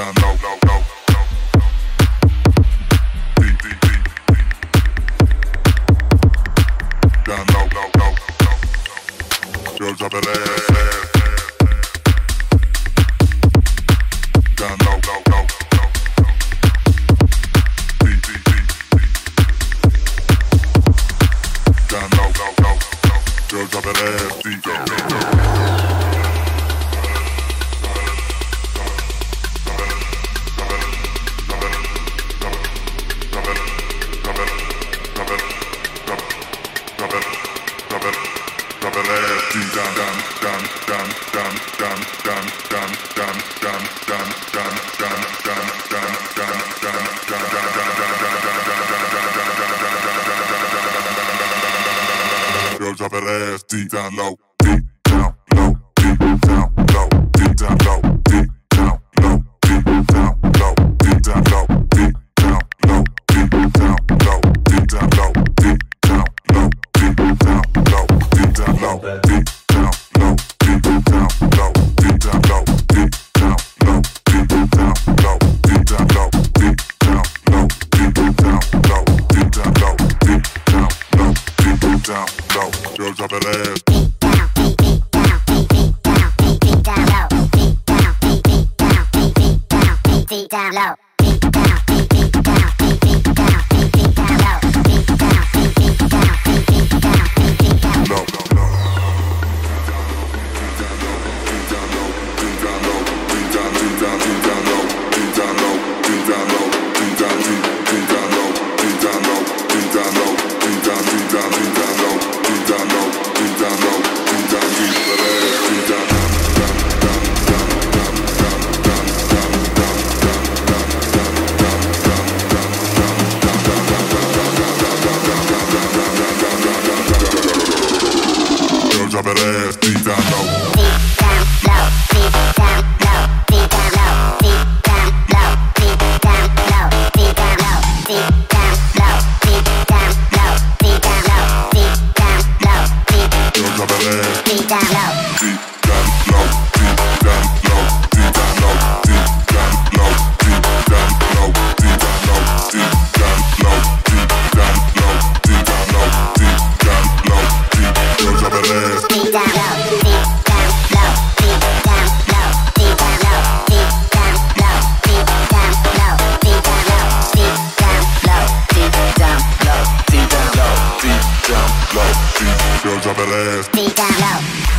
down low, low, low. Deep, deep, deep. Down low, low, low. Girl, drop that ass, ass. Down low, low, low. Deep, deep, deep. Down low, low, low. Girl, drop that ass deep, low, low, low. Drop that ass deep down low, deep down low, deep down low, deep down low, drop that ass. Down low. Drop that ass deep down low. Deep down low, deep down low, deep down low, deep down low, deep down low, deep down low, deep down low, deep down low, deep down low, deep down low, deep Girl, drop deep down low. deep Deep down low.